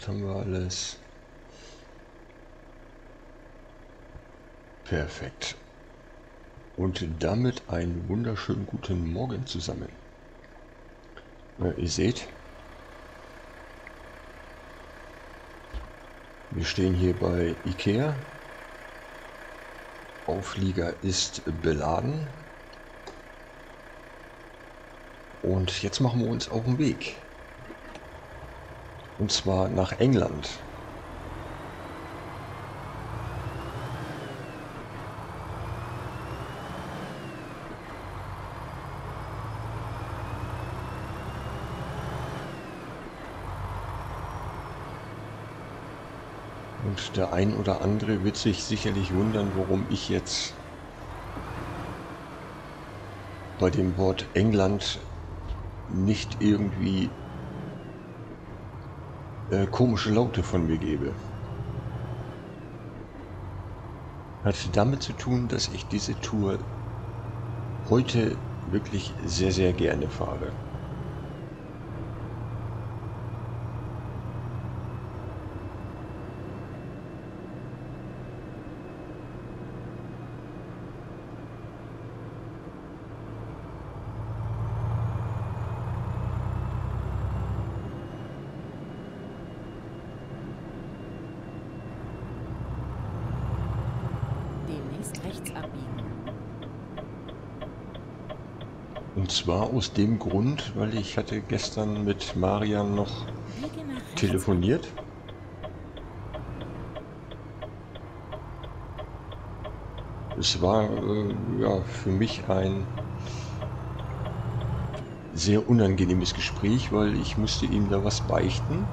dort haben wir alles. Perfekt. Und damit einen wunderschönen guten Morgen zusammen. Ja, ihr seht, wir stehen hier bei Ikea. Auflieger ist beladen. Und jetzt machen wir uns auf den Weg. Und zwar nach England. Und der ein oder andere wird sich sicherlich wundern, warum ich jetzt bei dem Wort England nicht irgendwie äh, komische Laute von mir gebe. Hat damit zu tun, dass ich diese Tour heute wirklich sehr, sehr gerne fahre. Demnächst rechts abbiegen. Und zwar aus dem Grund, weil ich hatte gestern mit Marian noch telefoniert. Es war äh, ja für mich ein sehr unangenehmes Gespräch, weil ich musste ihm da was beichten.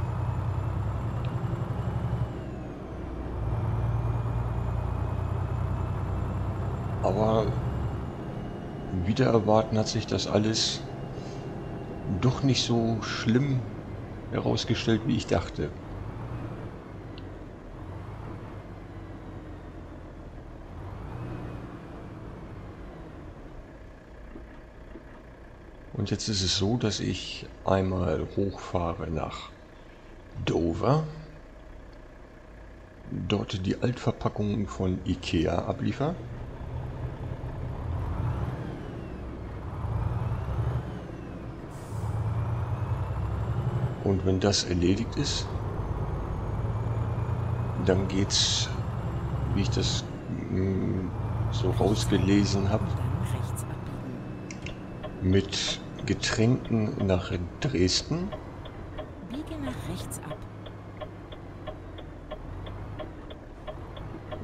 Aber wieder erwarten hat sich das alles doch nicht so schlimm herausgestellt, wie ich dachte. Und jetzt ist es so, dass ich einmal hochfahre nach Dover, dort die Altverpackung von Ikea abliefer. Und wenn das erledigt ist, dann geht's, wie ich das mm, so rausgelesen habe, mit Getränken nach Dresden. Biege nach rechts ab.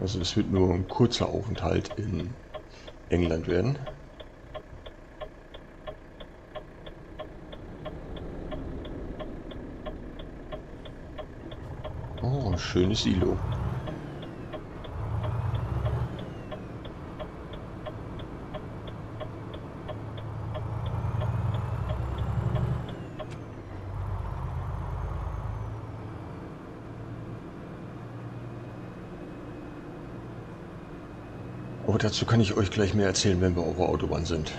Also es wird nur ein kurzer Aufenthalt in England werden. Ein schönes Silo. Aber dazu kann ich euch gleich mehr erzählen, wenn wir auf der Autobahn sind.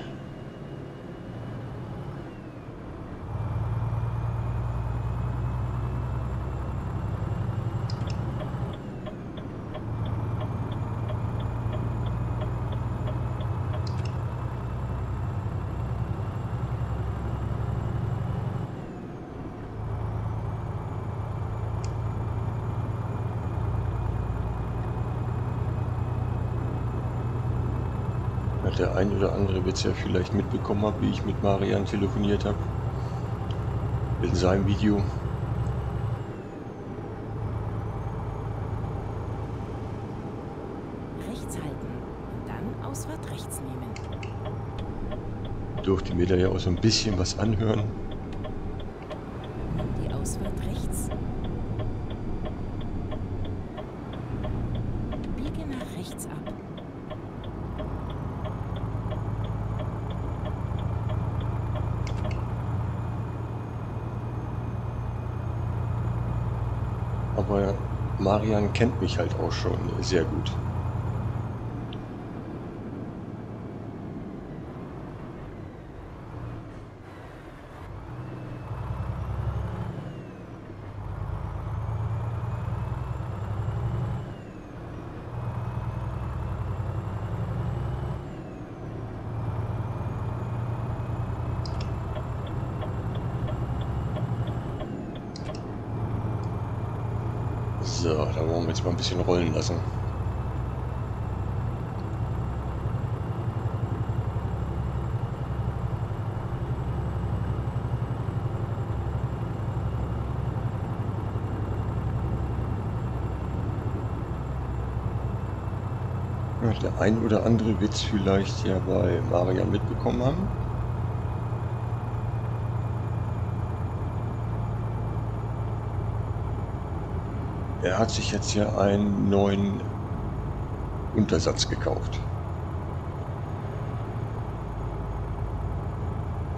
Der ein oder andere wird es ja vielleicht mitbekommen haben, wie ich mit Marian telefoniert habe. In seinem Video. Rechts halten. Und dann Ausfahrt rechts nehmen. Durfte mir da ja auch so ein bisschen was anhören. Nimm die Ausfahrt rechts. Biege nach rechts ab. Aber Marian kennt mich halt auch schon sehr gut. So, da wollen wir jetzt mal ein bisschen rollen lassen. Der ein oder andere wird es vielleicht ja bei Marian mitbekommen haben. Er hat sich jetzt ja einen neuen Untersatz gekauft.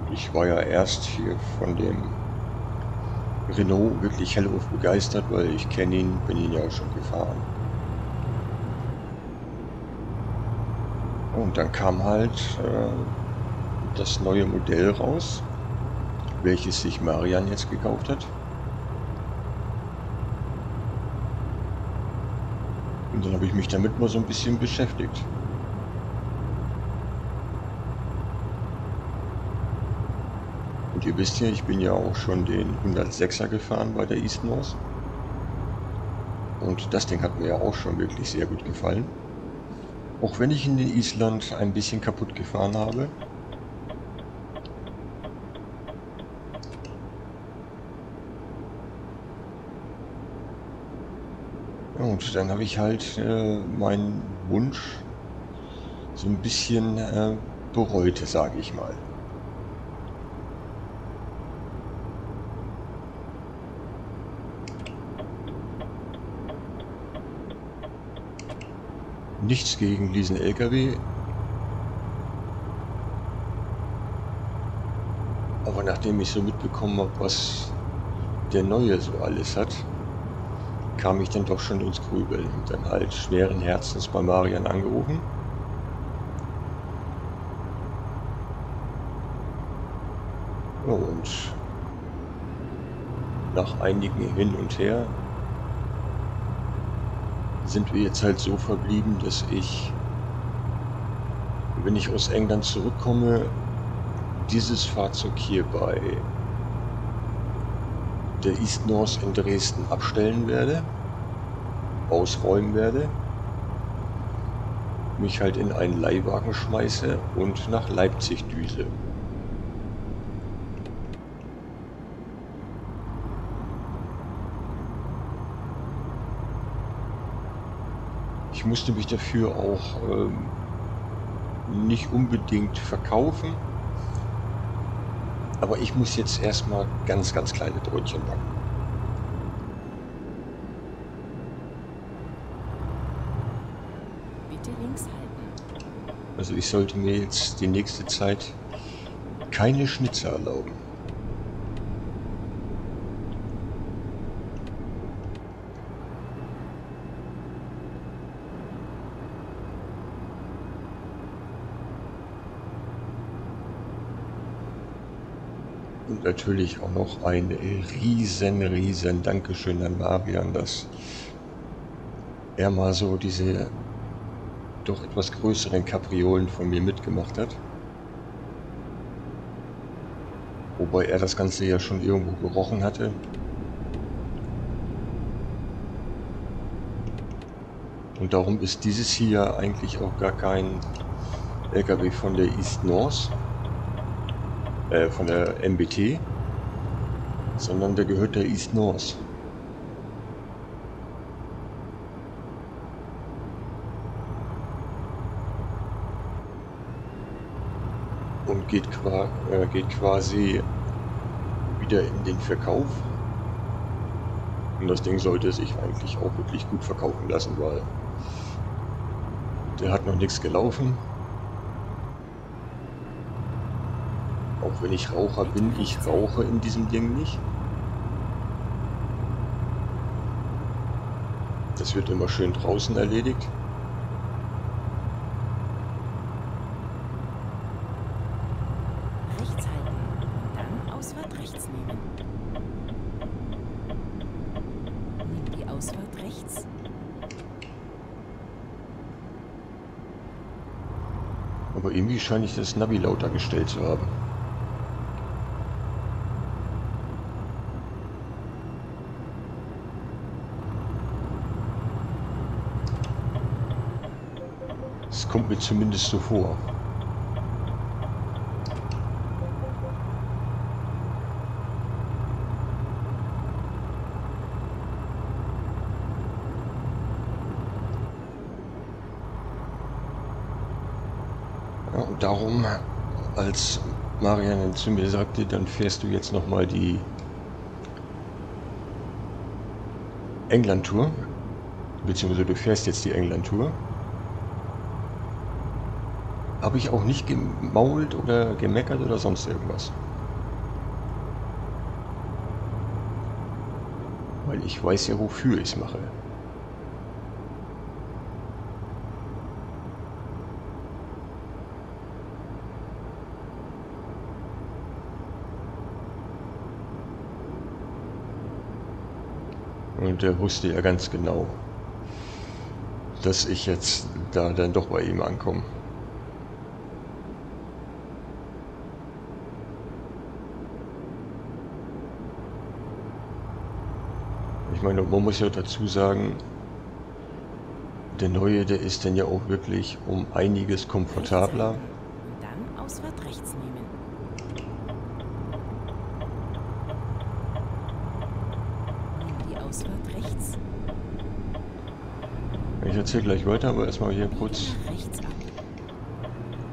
Ich war ja erst hier von dem Renault wirklich hellauf begeistert, weil ich kenne ihn, bin ihn ja auch schon gefahren. Und dann kam halt äh, das neue Modell raus, welches sich Marian jetzt gekauft hat. Und dann habe ich mich damit mal so ein bisschen beschäftigt. Und ihr wisst ja, ich bin ja auch schon den 106er gefahren bei der East North. Und das Ding hat mir ja auch schon wirklich sehr gut gefallen. Auch wenn ich in Island ein bisschen kaputt gefahren habe. Und dann habe ich halt äh, meinen Wunsch so ein bisschen äh, bereut, sage ich mal. Nichts gegen diesen LKW. Aber nachdem ich so mitbekommen habe, was der Neue so alles hat, kam ich dann doch schon ins Grübeln und dann halt schweren Herzens bei Marian angerufen. Und nach einigen Hin und Her sind wir jetzt halt so verblieben, dass ich, wenn ich aus England zurückkomme, dieses Fahrzeug hier bei der East North in Dresden abstellen werde, ausräumen werde, mich halt in einen Leihwagen schmeiße und nach Leipzig düse. Ich musste mich dafür auch ähm, nicht unbedingt verkaufen. Aber ich muss jetzt erstmal ganz, ganz kleine Brötchen backen. Bitte links halten. Also ich sollte mir jetzt die nächste Zeit keine Schnitzer erlauben. Natürlich auch noch ein riesen, riesen Dankeschön an Marian, dass er mal so diese doch etwas größeren Kapriolen von mir mitgemacht hat. Wobei er das Ganze ja schon irgendwo gerochen hatte. Und darum ist dieses hier eigentlich auch gar kein LKW von der East North, äh, von der MBT, sondern der gehört der East North. Und geht, qua äh, geht quasi wieder in den Verkauf. Und das Ding sollte sich eigentlich auch wirklich gut verkaufen lassen, weil der hat noch nichts gelaufen. Auch wenn ich Raucher bin, ich rauche in diesem Ding nicht. Das wird immer schön draußen erledigt. Rechts halten und dann Ausfahrt rechts nehmen. Nimm die Ausfahrt rechts. Aber irgendwie scheine ich das Navi lauter gestellt zu haben. Kommt mir zumindest so vor. Ja, und darum, als Marianne zu mir sagte, dann fährst du jetzt nochmal die England-Tour, beziehungsweise du fährst jetzt die England-Tour, habe ich auch nicht gemault oder gemeckert oder sonst irgendwas. Weil ich weiß ja, wofür ich es mache. Und er wusste ja ganz genau, dass ich jetzt da dann doch bei ihm ankomme. Meine, man muss ja dazu sagen, der neue, der ist dann ja auch wirklich um einiges komfortabler. Dann Ausfahrt rechts nehmen. Die Ausfahrt rechts. Ich erzähle gleich weiter, aber erstmal hier kurz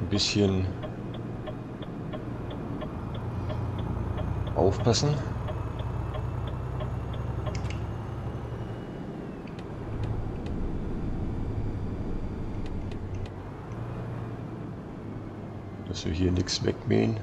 ein bisschen aufpassen. Dass hier nichts wegmähen.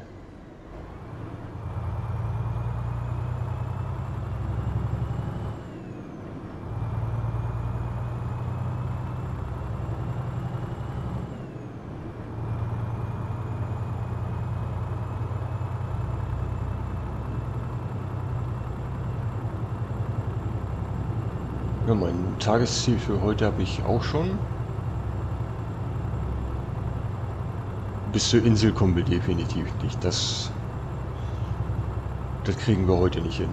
Ja, mein Tagesziel für heute habe ich auch schon. Bis zur Insel kommen wir definitiv nicht. Das, das kriegen wir heute nicht hin.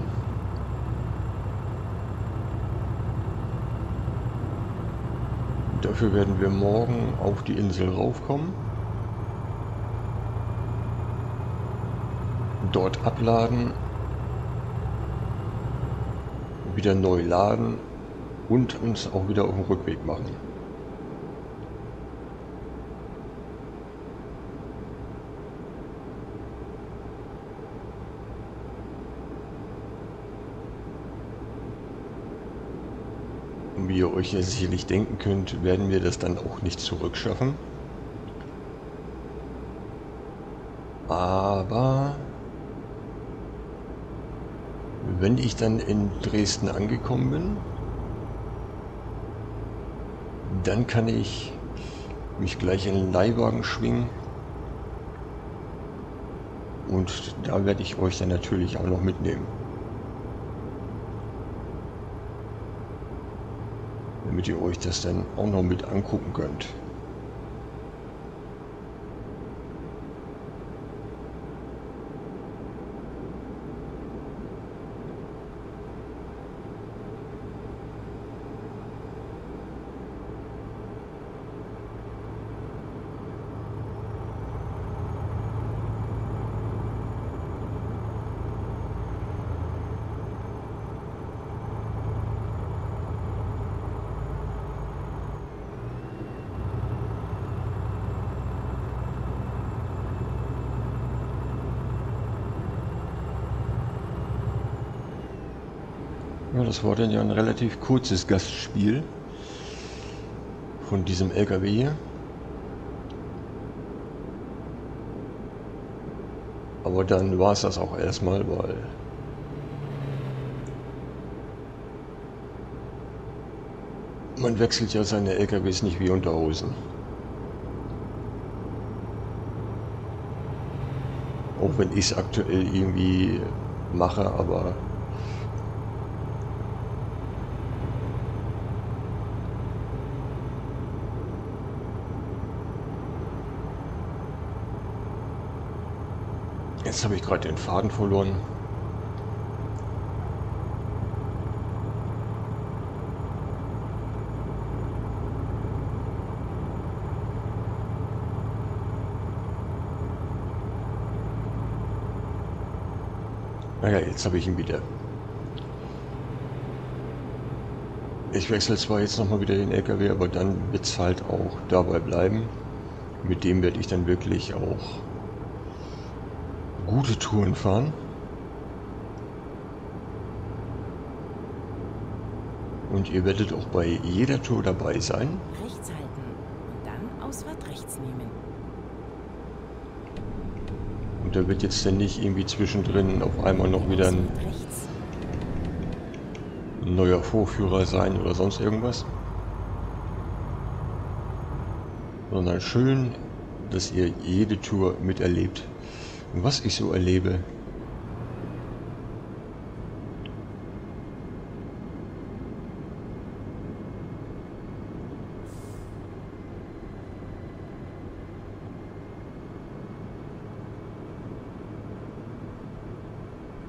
Dafür werden wir morgen auf die Insel raufkommen. Dort abladen. Wieder neu laden und uns auch wieder auf den Rückweg machen. Wie ihr euch ja sicherlich denken könnt, werden wir das dann auch nicht zurückschaffen. Aber wenn ich dann in Dresden angekommen bin, dann kann ich mich gleich in den Leihwagen schwingen. Und da werde ich euch dann natürlich auch noch mitnehmen. Damit ihr euch das dann auch noch mit angucken könnt. Ja, das war dann ja ein relativ kurzes Gastspiel von diesem LKW hier. Aber dann war es das auch erstmal, weil man wechselt ja seine LKWs nicht wie Unterhosen. Auch wenn ich es aktuell irgendwie mache, aber Jetzt habe ich gerade den Faden verloren. Naja, jetzt habe ich ihn wieder. Ich wechsle zwar jetzt nochmal wieder den LKW, aber dann wird es halt auch dabei bleiben. Mit dem werde ich dann wirklich auch gute Touren fahren. Und ihr werdet auch bei jeder Tour dabei sein. Rechts halten und dann Ausfahrt rechts nehmen. Und da wird jetzt dann nicht irgendwie zwischendrin auf einmal noch wieder ein neuer Vorführer sein oder sonst irgendwas. Sondern schön, dass ihr jede Tour miterlebt. Was ich so erlebe.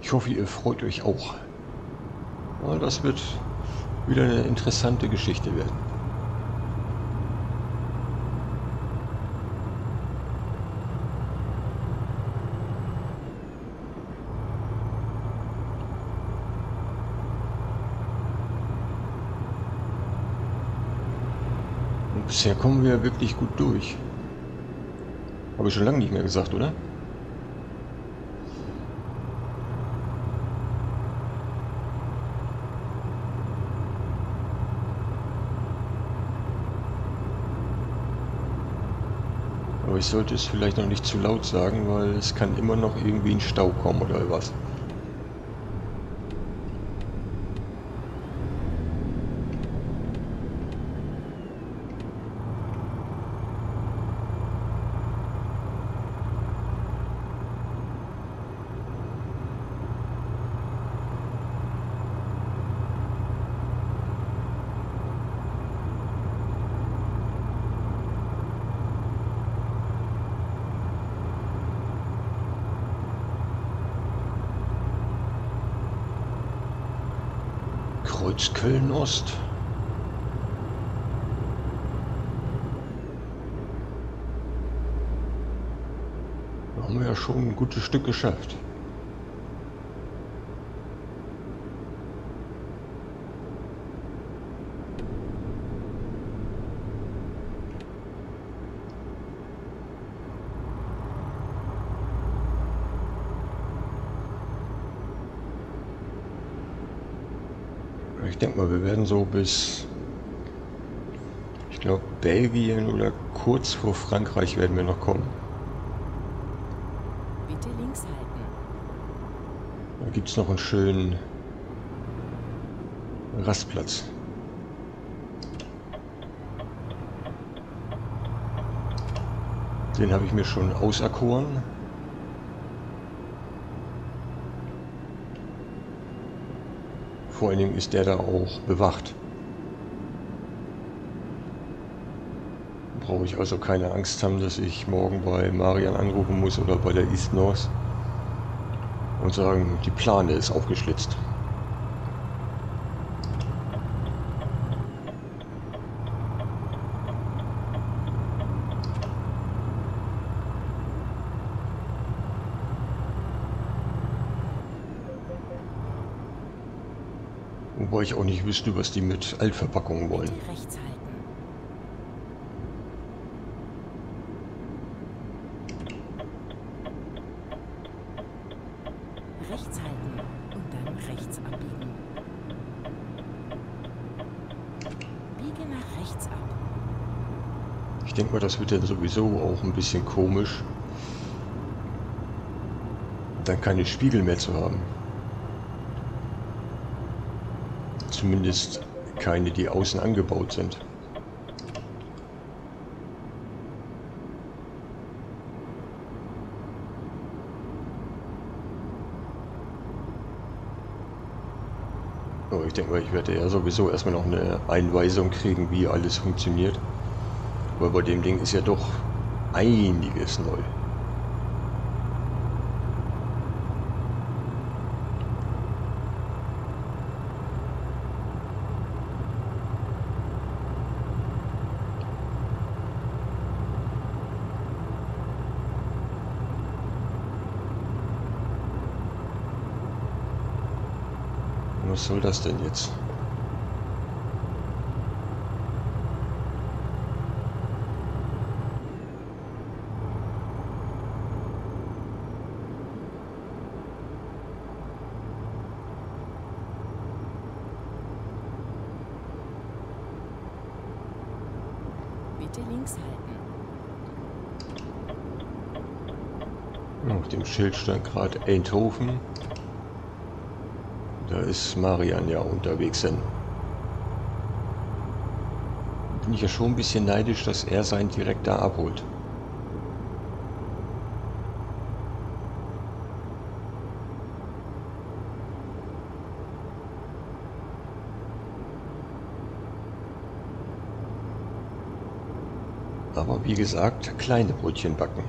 Ich hoffe, ihr freut euch auch. Das wird wieder eine interessante Geschichte werden. Und bisher kommen wir wirklich gut durch. Habe ich schon lange nicht mehr gesagt, oder? Aber ich sollte es vielleicht noch nicht zu laut sagen, weil es kann immer noch irgendwie ein Stau kommen oder was. Kreuz Köln-Ost. Da haben wir ja schon ein gutes Stück geschafft. Ich denke mal, wir werden so bis, ich glaube, Belgien oder kurz vor Frankreich werden wir noch kommen. Bitte links halten. Da gibt es noch einen schönen Rastplatz. Den habe ich mir schon auserkoren. Vor allen Dingen ist der da auch bewacht. Brauche ich also keine Angst haben, dass ich morgen bei Marian anrufen muss oder bei der East North und sagen, die Plane ist aufgeschlitzt. Wobei ich auch nicht wüsste, was die mit Altverpackungen wollen. Bitte rechts halten. Rechts halten und dann rechts abbiegen. Biege nach rechts ab. Ich denke mal, das wird dann sowieso auch ein bisschen komisch, dann keine Spiegel mehr zu haben. Zumindest keine, die außen angebaut sind. Aber ich denke mal, ich werde ja sowieso erstmal noch eine Einweisung kriegen, wie alles funktioniert. Weil bei dem Ding ist ja doch einiges neu. Was soll das denn jetzt? Bitte links halten. Auf dem Schild stand gerade Eindhoven. Da ist Marian ja unterwegs hin. Bin ich ja schon ein bisschen neidisch, dass er seinen direkt abholt. Aber wie gesagt, kleine Brötchen backen.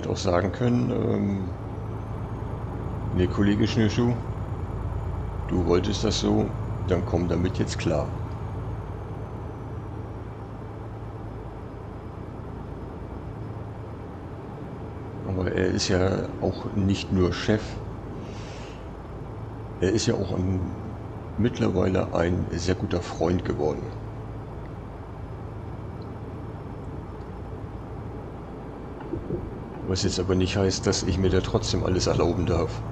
Hätte auch sagen können, ähm, nee, Kollege Schnürschuh, du wolltest das so, dann komm damit jetzt klar. Aber er ist ja auch nicht nur Chef, er ist ja auch ein, mittlerweile ein sehr guter Freund geworden. Was jetzt aber nicht heißt, dass ich mir da trotzdem alles erlauben darf.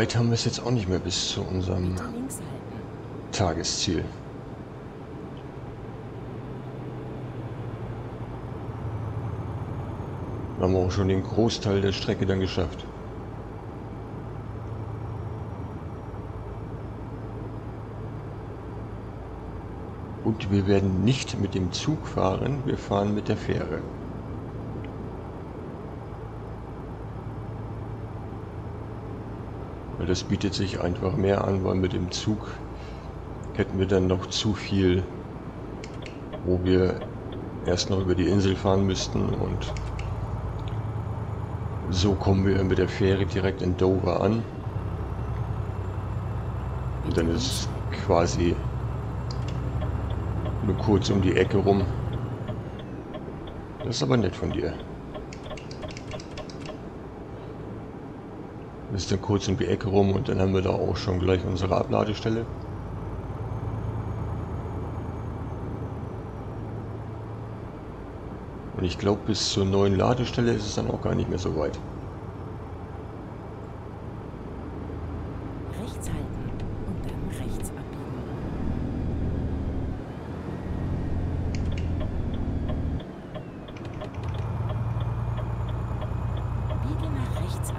Weit haben wir es jetzt auch nicht mehr bis zu unserem. Tagesziel. Haben wir auch schon den Großteil der Strecke dann geschafft. Und wir werden nicht mit dem Zug fahren, wir fahren mit der Fähre. Das bietet sich einfach mehr an, weil mit dem Zug hätten wir dann noch zu viel, wo wir erst noch über die Insel fahren müssten und so kommen wir mit der Fähre direkt in Dover an. Und dann ist es quasi nur kurz um die Ecke rum. Das ist aber nett von dir. Ist dann kurz um die Ecke rum und dann haben wir da auch schon gleich unsere Abladestelle. Und ich glaube, bis zur neuen Ladestelle ist es dann auch gar nicht mehr so weit. Rechts halten und dann rechts abbiegen. Biege nach rechts ab.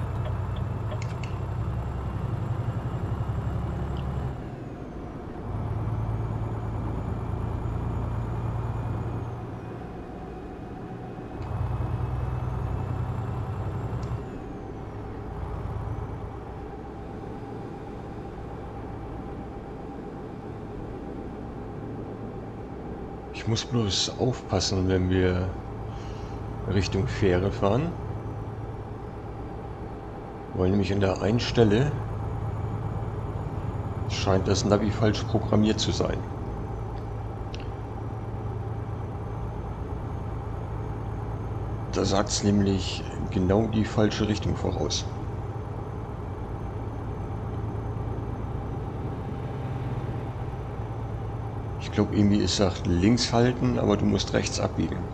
Ich muss bloß aufpassen, wenn wir Richtung Fähre fahren. Weil nämlich an der einen Stelle scheint das Navi falsch programmiert zu sein. Da sagt es nämlich genau die falsche Richtung voraus. Ich glaube, irgendwie es sagt links halten, aber du musst rechts abbiegen.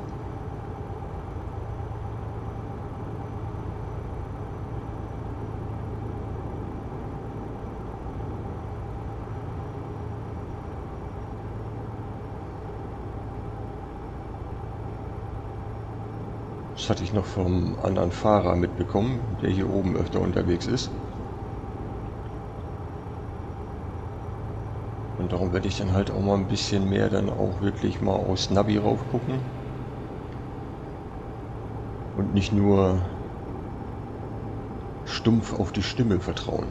Das hatte ich noch vom anderen Fahrer mitbekommen, der hier oben öfter unterwegs ist. Darum werde ich dann halt auch mal ein bisschen mehr dann auch wirklich mal aus Navi rauf gucken. Und nicht nur stumpf auf die Stimme vertrauen.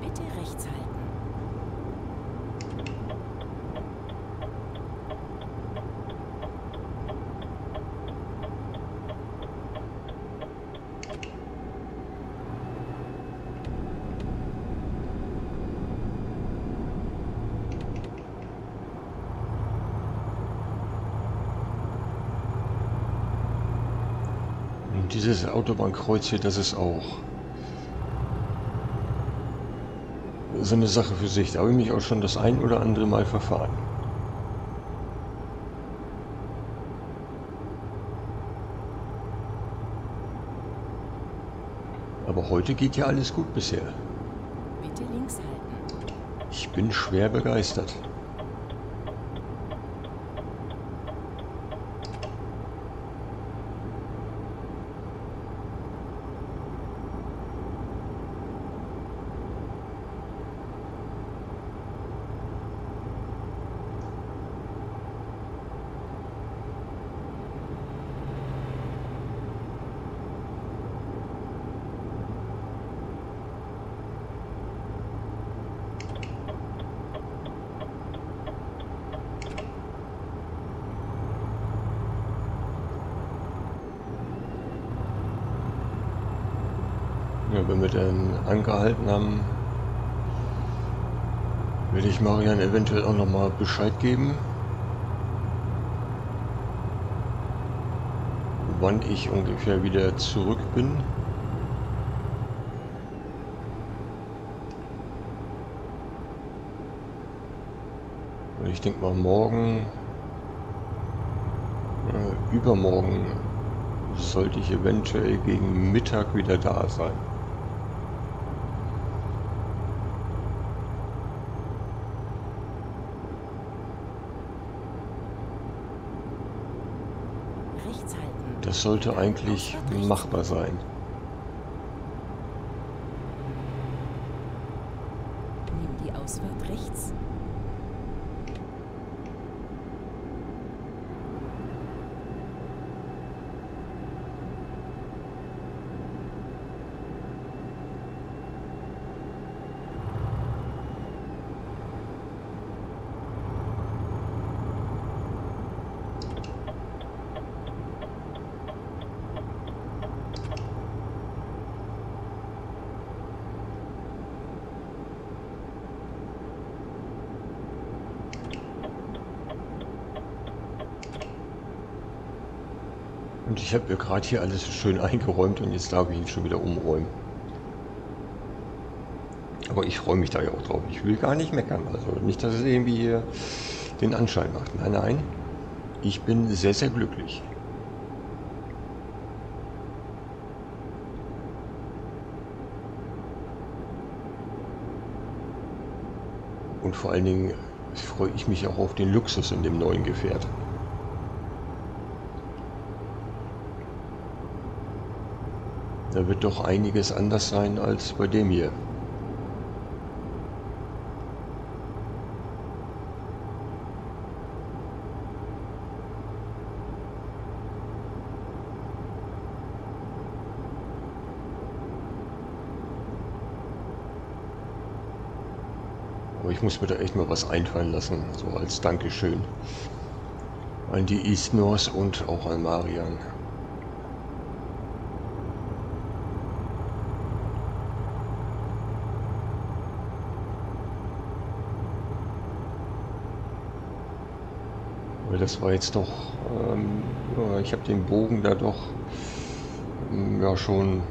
Bitte rechts halten. Und dieses Autobahnkreuz hier, das ist auch so eine Sache für sich. Da habe ich mich auch schon das ein oder andere Mal verfahren. Aber heute geht ja alles gut bisher. Bitte links halten. Ich bin schwer begeistert. Wenn wir dann angehalten haben, werde ich Marian eventuell auch nochmal Bescheid geben, wann ich ungefähr wieder zurück bin. Ich denke mal morgen, äh, übermorgen sollte ich eventuell gegen Mittag wieder da sein. Rechts halten. Das sollte eigentlich machbar sein. Nimm die Ausfahrt rechts. Und habe mir gerade hier alles schön eingeräumt und jetzt darf ich ihn schon wieder umräumen. Aber ich freue mich da ja auch drauf. Ich will gar nicht meckern. Also nicht, dass es irgendwie hier den Anschein macht. Nein, nein. Ich bin sehr, sehr glücklich. Und vor allen Dingen freue ich mich auch auf den Luxus in dem neuen Gefährt. Da wird doch einiges anders sein als bei dem hier. Aber ich muss mir da echt mal was einfallen lassen, so als Dankeschön. An die Eastnors und auch an Marian. Das war jetzt doch, ähm, ich habe den Bogen da doch ähm, ja schon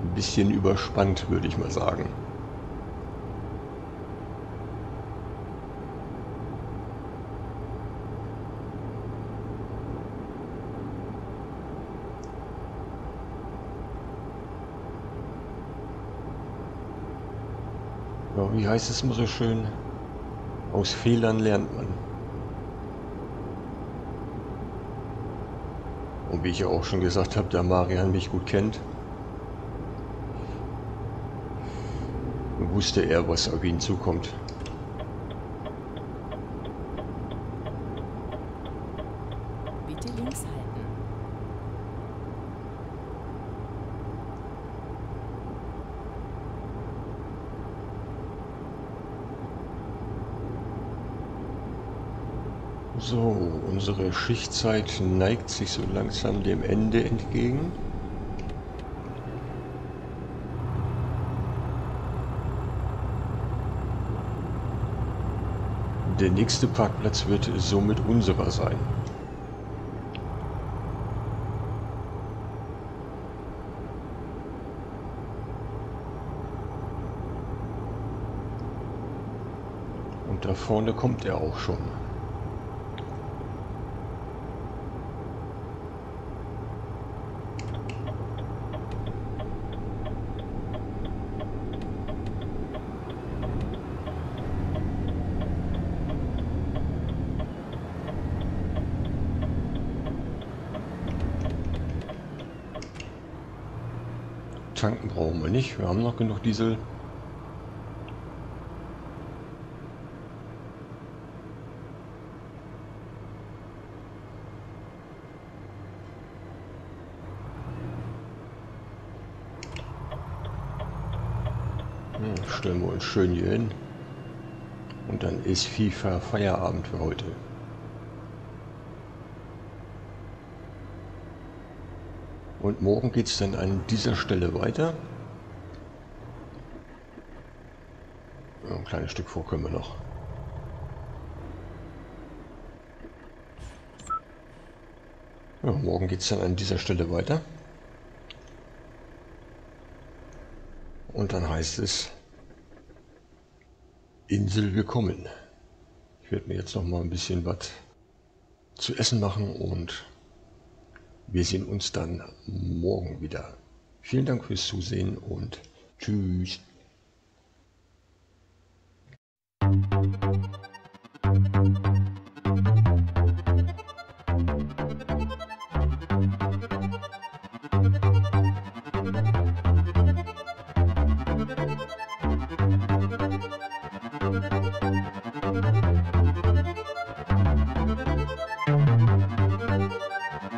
ein bisschen überspannt, würde ich mal sagen. Wie heißt es immer so schön? Aus Fehlern lernt man. Wie ich ja auch schon gesagt habe, da Marian mich gut kennt, wusste er, was auf ihn zukommt. Bitte links halten. So, unsere Schichtzeit neigt sich so langsam dem Ende entgegen. Der nächste Parkplatz wird somit unserer sein. Und da vorne kommt er auch schon. Wir nicht. Wir haben noch genug Diesel. Hm, stellen wir uns schön hier hin. Und dann ist FIFA Feierabend für heute. Und morgen geht es dann an dieser Stelle weiter. Kleines Stück vor können wir noch. Ja, morgen geht es dann an dieser Stelle weiter. Und dann heißt es Insel willkommen. Ich werde mir jetzt noch mal ein bisschen was zu essen machen und wir sehen uns dann morgen wieder. Vielen Dank fürs Zusehen und tschüss.